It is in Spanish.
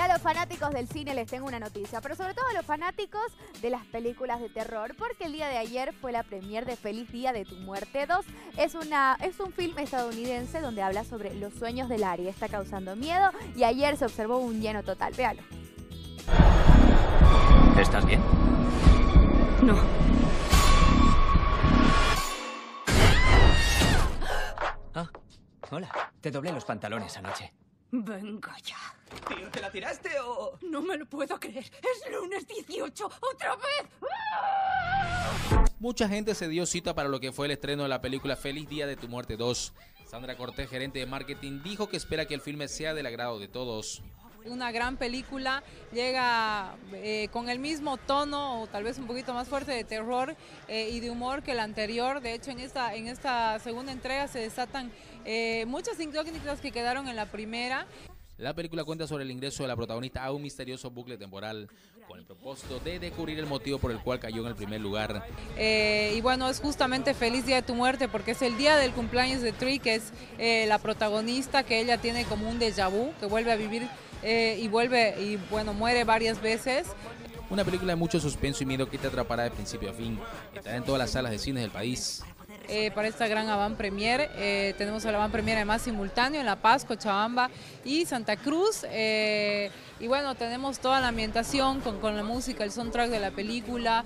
Y a los fanáticos del cine les tengo una noticia, pero sobre todo a los fanáticos de las películas de terror, porque el día de ayer fue la premier de Feliz Día de tu Muerte 2. Es, una, es un film estadounidense donde habla sobre los sueños del Ari. Está causando miedo y ayer se observó un lleno total. Véalo. ¿Estás bien? No. Ah, hola. Te doblé los pantalones anoche. Venga ya. Tío, ¿te la tiraste o...? No me lo puedo creer. Es lunes 18. ¡Otra vez! Mucha gente se dio cita para lo que fue el estreno de la película Feliz Día de tu Muerte 2. Sandra Cortés, gerente de marketing, dijo que espera que el filme sea del agrado de todos. Una gran película, llega eh, con el mismo tono o tal vez un poquito más fuerte de terror eh, y de humor que la anterior. De hecho, en esta, en esta segunda entrega se desatan eh, muchas incógnitas que quedaron en la primera. La película cuenta sobre el ingreso de la protagonista a un misterioso bucle temporal con el propósito de descubrir el motivo por el cual cayó en el primer lugar. Eh, y bueno, es justamente Feliz Día de tu Muerte porque es el día del cumpleaños de Tree, que es eh, la protagonista que ella tiene como un déjà vu, que vuelve a vivir eh, y vuelve y bueno, muere varias veces. Una película de mucho suspenso y miedo que te atrapará de principio a fin. Estará en todas las salas de cines del país. Eh, para esta gran avant premier. Eh, tenemos el avant premier además simultáneo en La Paz, Cochabamba y Santa Cruz. Eh, y bueno, tenemos toda la ambientación con, con la música, el soundtrack de la película.